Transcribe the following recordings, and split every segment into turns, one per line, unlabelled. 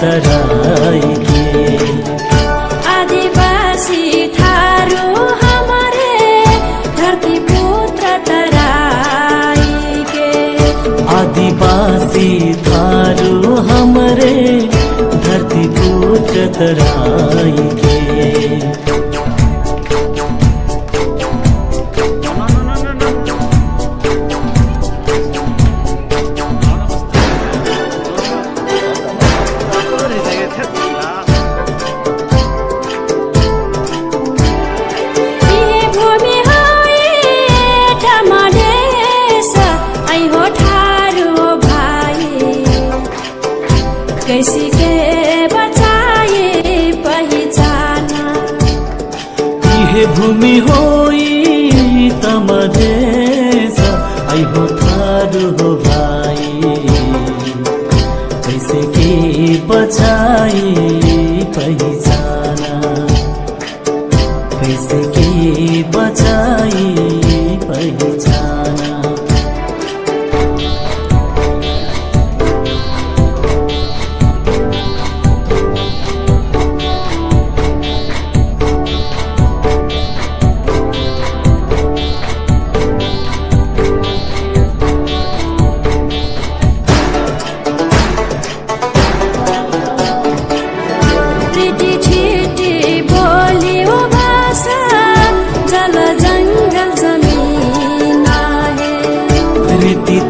तराई
आदिवासी थारू हमारे धरती पुत्र तराई के।
आदिवासी थारू हमारे धरती पुत्र तराई
भूमि
होई तमदेश आई हो थारू हो भाई। कैसे के बचाई पहचाना। कैसे के बचाई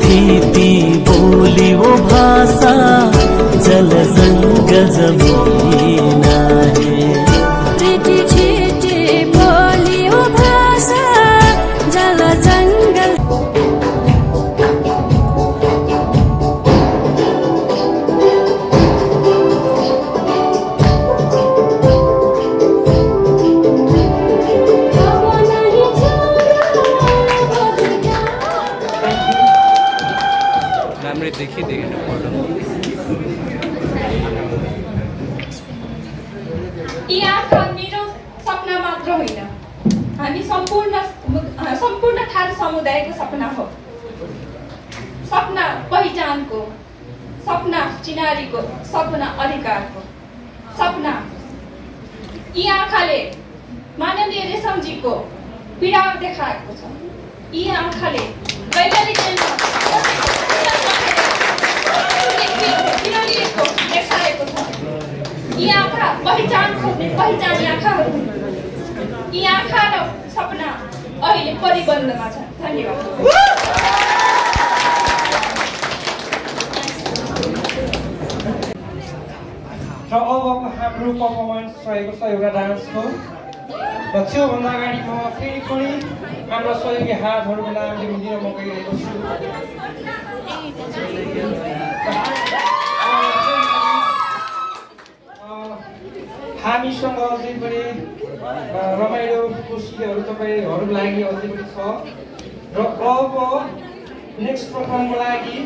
थी बोली वो भाषा जल संग जमीन
यी आँखा मेरो सपना मात्र होइन। हामी सम्पूर्ण सम्पूर्ण थारू समुदायको सपना हो। सपना पहिचानको सपना चिनारीको सपना अधिकारको। सपना यी आँखाले माननीय रेशमजीको पीडा देखाएको छ। यी आँखाले वैज्ञानिक यी आँखा पहिचान खोज्ने पहिचान आँखाहरू हुन्। यी आँखा र सपना अहिले परिबन्धमा छन् धन्यवाद
र अब हाम्रो पर्फर्मेन्स रहेको छ एउटा डान्सको र त्योभन्दा अगाडि म फेरि पनि हाम्रो सहयोगी हातहरूको नाम लिन म गइरहेको छु हामीसँग अझै पनि रमाइलो कोसिहरू तपाईँहरूको लागि अझै पनि छ। र अब नेक्स्ट प्रोग्रामको लागि